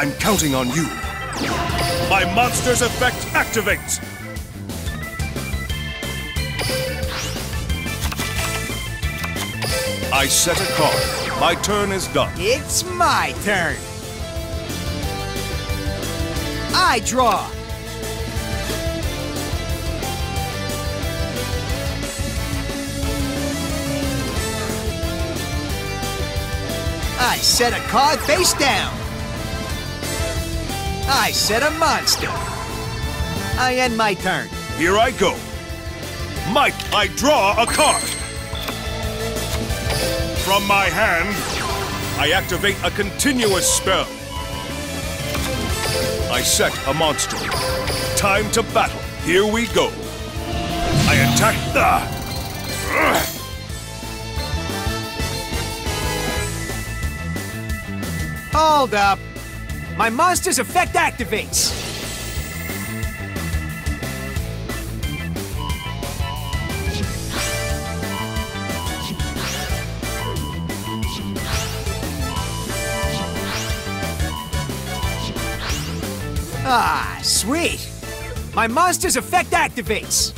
I'm counting on you. My monster's effect activates. I set a card. My turn is done. It's my turn. I draw. I set a card face down. I set a monster. I end my turn. Here I go. Mike, I draw a card. From my hand, I activate a continuous spell. I set a monster. Time to battle. Here we go. I attack. the... Hold up. My monster's effect activates. Ah, sweet. My monster's effect activates.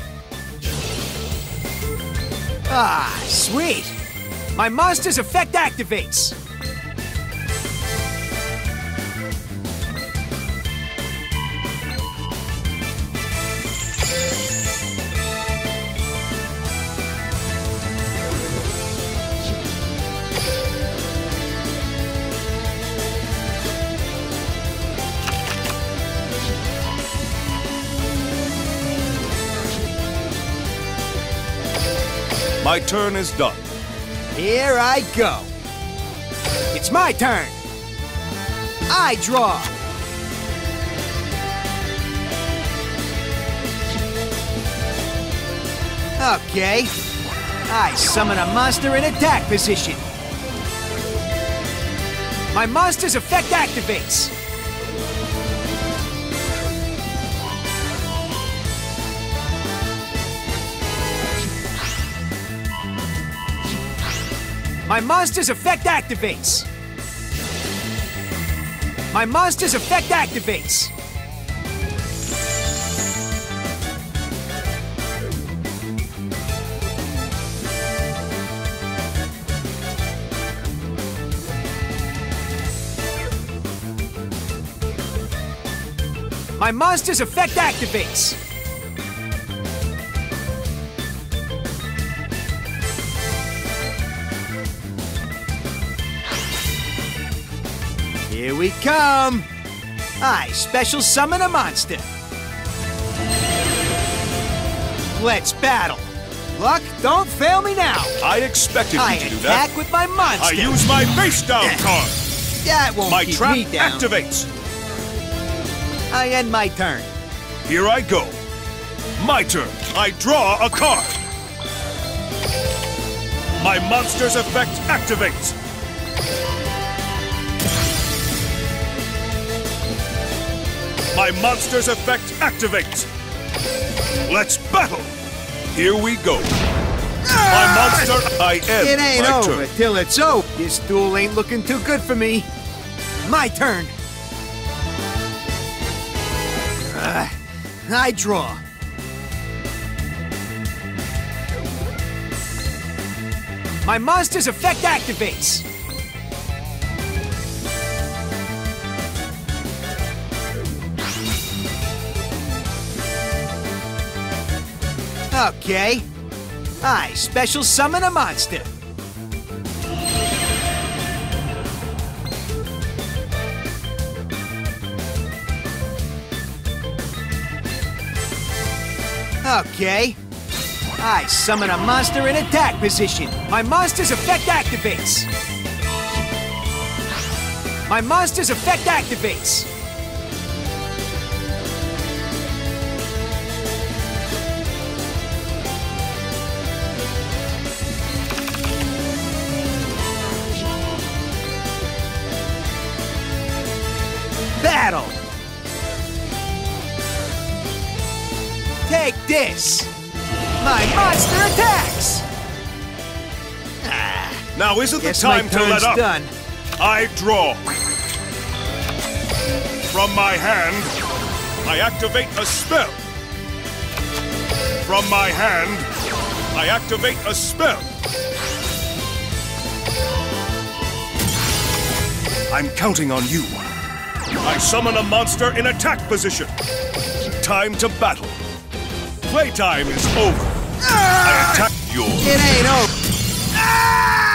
Ah, sweet. My monster's effect activates. My turn is done. Here I go. It's my turn. I draw. Okay. I summon a monster in attack position. My monster's effect activates. My monster's effect activates. My monster's effect activates. My monster's effect activates. We come! I special summon a monster. Let's battle. Luck, don't fail me now. I expected I you to do that. I attack with my monster. I use my face down card. That won't My keep trap me down. activates. I end my turn. Here I go. My turn. I draw a card. My monster's effect activates. My monster's effect activates. Let's battle. Here we go. My monster, I am It ain't my over turn. till it's over. This duel ain't looking too good for me. My turn. Uh, I draw. My monster's effect activates. Okay. I special summon a monster. Okay. I summon a monster in attack position. My monster's effect activates. My monster's effect activates. Take this! My monster attacks! Now isn't the time to let up. done. I draw. From my hand, I activate a spell. From my hand, I activate a spell. I'm counting on you. I summon a monster in attack position. Time to battle. Playtime is over. I attack your. It ain't over. Ah!